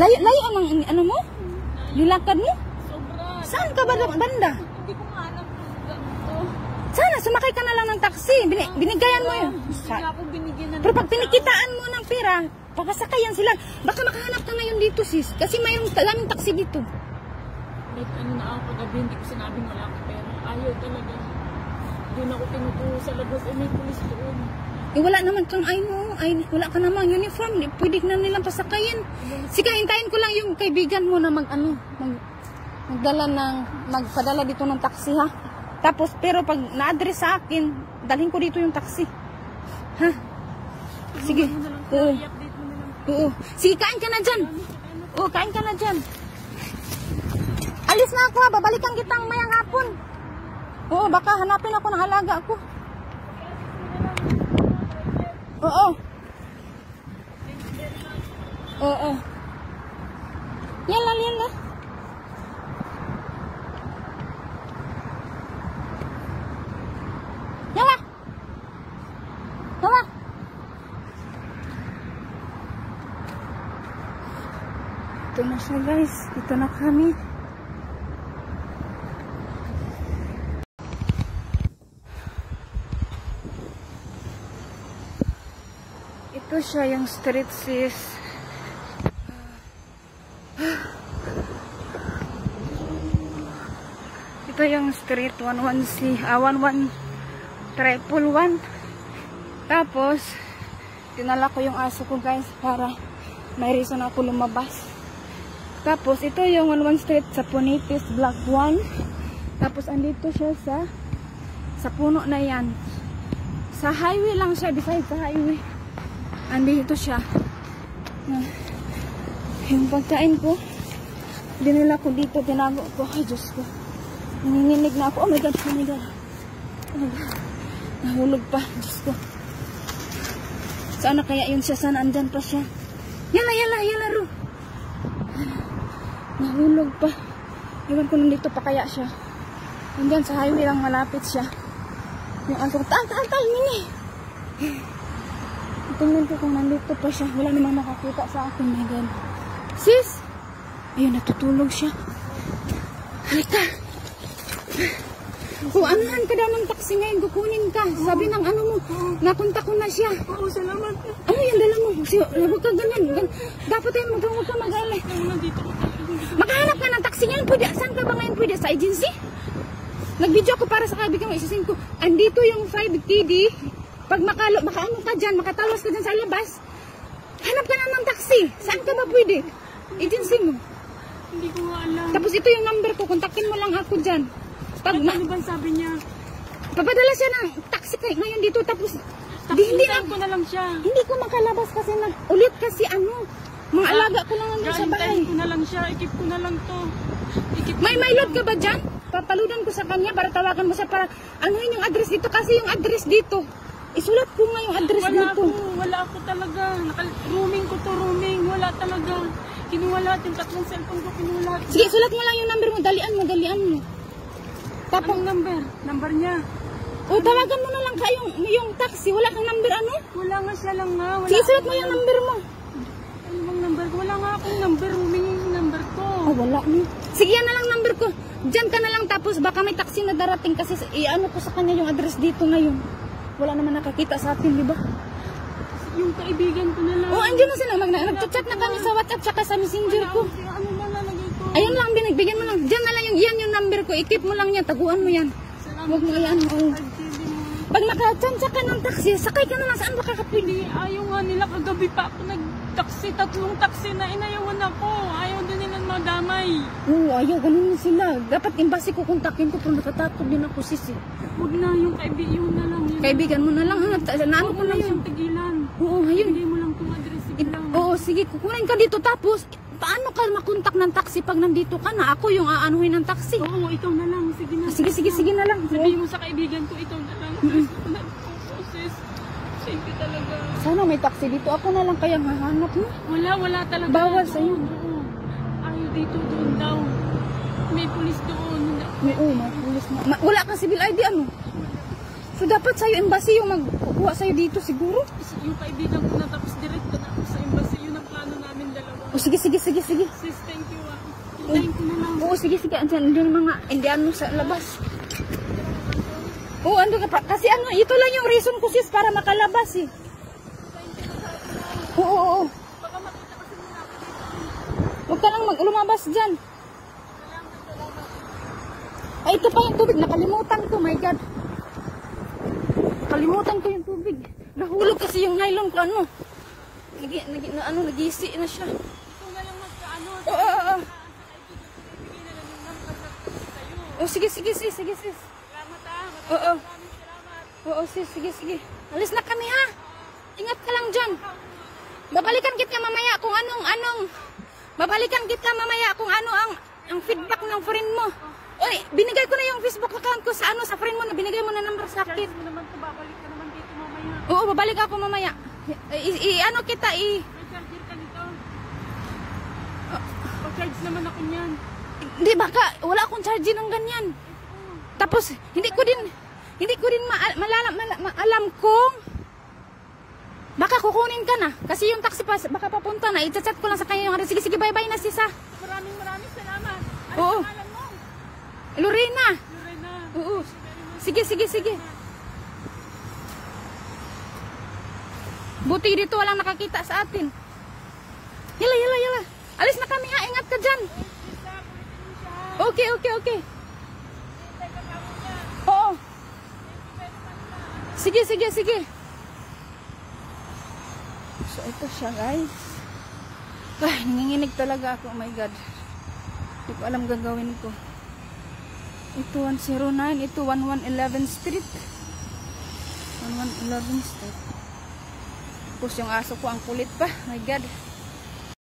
Layo, layo ang ano mo? Lilakad mo? Sobra. Saan ka ba banda? Hindi ko nga alam kung ganito. Sana, sumakay ka na lang ng taxi. Bini, binigayan mo yun. Sa- pero pag pinikitaan mo ng pera, pakasakayan sila. Baka makahanap ka ngayon dito, sis. Kasi mayroong daming taxi dito. Kahit ano na ako kagabi, hindi ko sinabing wala akong pera. Ayaw talaga. Doon ako tinuturo sa labas. Eh, may pulis doon. Eh, wala naman kang ay mo, ay, wala ka namang uniform. Eh, Pwede na nilang pasakayin. Sige, hintayin ko lang yung kaibigan mo na mag, ano, mag, magdala ng, magpadala dito ng taxi, ha? Tapos, pero pag na-address sa akin, dalhin ko dito yung taxi. Ha? Sige. Ano Oo. Oo. Sige, kain ka na dyan. Oo, kain ka na dyan. Alis na ako ha, babalikan kitang mayang hapon. Oo, baka hanapin ako ng alaga ko. Oo. Oo. Yan lang, yan lang. Yan lang. Ito na siya guys. Dito na kami. Ito siya yung street sis. Ito yung street 11C. Ah, 11 triple 1. Tapos, dinala ko yung aso ko guys para may reason ako lumabas. Tapos, ito yung 11 street sa Punitis, Block 1. Tapos, andito siya sa sa puno na yan. Sa highway lang siya, beside sa highway. Andito siya. Yung pagkain ko, dinala ko dito, tinago ko. Ay, Diyos ko. Nanginginig na ako. Oh my God, oh my God. Nahulog pa, Diyos ko. Saan na kaya yun siya? Sana andyan pa siya? Yala, yala, yala, ro. Nahulog pa. Iwan ko nandito pa kaya siya. Andyan sa highway lang malapit siya. Yung aso ko, taal, taal, taal, mini. Tingnan ko kung nandito pa siya. Wala namang nakakita sa akin, my God. Sis! Ayun, natutulog siya. Halika. Kung anuhan ka daw ng taxi ngayon, kukunin ka. Sabi ng ano mo, napunta ko na siya. Oo, salamat. Ano yan, dala mo? Huwag ka ganyan. Gan- Dapat yan, huwag ka ko. Makahanap ka ng taxi ngayon. Pwede, saan ka ba ngayon pwede? Sa agency? Nag-video ako para sa kaibigan mo. Isasin ko, andito yung 5 TD. Pag makalo, makaano ka dyan, makatawas ka dyan sa labas. Hanap ka na ng taxi. Saan ka ba pwede? Agency mo. Hindi ko nga alam. Tapos ito yung number ko. Kontakin mo lang ako dyan. Pag At ano ba sabi niya? papadala siya ng taxi kay ngayon dito. Tapos, di, hindi na, ko na lang siya. hindi ko makalabas kasi na, ulit kasi ano, mga alaga ko lang nandun sa bahay. Ko na lang siya. Ikip ko na lang to. Ikip May may load ka ba dyan? Papaludan ko sa kanya para tawagan mo siya para anuhin yung address dito kasi yung address dito. Isulat ko nga yung address Wala dito. ako, wala ako talaga. Nakal rooming ko to, rooming. Wala talaga. Kinuha lahat yung tatlong cellphone ko, kinuha lahat. Sige, sulat mo lang yung number mo. Dalian mo, dalian mo. Tapos, Anong number? Number niya. o tawagan mo na lang ka yung, yung taxi. Wala kang number ano? Wala nga siya lang nga. Wala Sige, sulat mo yung number mo. Ano bang number ko? Wala nga akong number. Rooming yung number ko. Oh, wala mo. Sige, yan na lang number ko. Diyan ka na lang tapos baka may taxi na darating kasi i-ano ko sa kanya yung address dito ngayon. Wala naman nakakita sa atin, di ba? Yung kaibigan ko na lang. Oh, andyan na sila. Mag nag-chat na kami sa WhatsApp tsaka sa messenger ko. Kaya ano na lalagay ko? Ayun lang, binigbigyan mo lang. Diyan na lang yung, yan yung number ko. I-keep mo lang yan. Taguan mo yan. Huwag mo yan. Oh. Pag makatsansya ka ng taxi, sakay ka na lang. Saan ba kakapili? Hindi, ayaw nga nila kagabi pa ako nag-taxi. Tatlong taxi na inayawan ako. Ayaw din madamay. Oo, oh, ayaw. Ganun sila. Dapat imbasi ko kontakin ko pero natatakot din ako, sisi. Huwag na yung kaibigan na lang. Yun. Kaibigan mo na lang. Ha? Naano Huwag ko mo na lang yun. siyang tigilan. Oo, ayun. Hindi mo lang itong address. Oo, sige. Kukunin ka dito. Tapos, paano ka makontak ng taxi pag nandito ka na? Ako yung aanuhin ng taxi. Oo, ikaw na lang. Sige na. Ah, sige, sige, sige na lang. Sabihin mo sa kaibigan ko, ikaw na lang. Sis, sis. Thank you talaga. Sana may taxi dito. Ako na lang kaya hahanap mo. Wala, wala talaga. Bawal sa'yo. oo. Dito, doon daw. May pulis doon. Oo, may pulis na. Ma- wala kang civil ID, ano? So, dapat sa'yo embassy yung magkukuha sa'yo dito siguro. Yung kaibigan ko na tapos direct na ako sa embassy. Yun ang plano namin dalawa. O sige, sige, sige, sige. Sis, thank you ah. Thank you na lang. Oo, sige, sige. Andyan din mga indiano sa labas. Oo, ando ka pa. Kasi ano, ito lang yung reason ko sis para makalabas eh. Oo, oo, oo. Ka nang mag-lumabas dyan. Ay, ito pa yung tubig. Nakalimutan ko, my God. Nakalimutan ko yung tubig. Nahulog kasi yung nylon ko, ano. Nagi, nagi, na, ano, nagisi na siya. Kung na lang magkaano, Oo, oo, oo. Oh, sige, sige, sige, sige, sis. Salamat ah. Oo. Oo, sis, sige, sige. Alis na kami ha. Ingat ka lang dyan. Babalikan kita mamaya kung anong, anong, babalikan kita mamaya kung ano ang, ang feedback ng friend mo. Oy, binigay ko na yung Facebook account ko sa ano, sa friend mo na binigay mo na number sa akin. Charge mo naman to, babalik ka naman dito mamaya. Oo, babalik ako mamaya. I, i- i- ano kita, i, May charger ka nito. Pa-charge naman ako niyan. hindi baka, wala akong charging ng ganyan. Tapos, hindi ko din, hindi ko din ma- malala, mala- maalam kung, baka kukunin ka na. Kasi yung taxi pass, baka papunta na, i-chat ko lang sa kanya yung, sige, sige, bye-bye na sis ha. Maraming maraming salamat. Ano Oo. pangalan mo? Lorena. Lorena. Oo. Sige, sige, sige. Buti dito walang nakakita sa atin. Yala, yala, yala. Alis na kami ha. Ingat ka dyan. Okay, okay, okay. Oo. Sige, sige, sige. So, ito siya, guys. Ay, nanginginig talaga ako. Oh my God. Hindi ko alam gagawin ko. Ito 109, ito 1111 Street. 1111 Street. Tapos yung aso ko ang kulit pa. My God.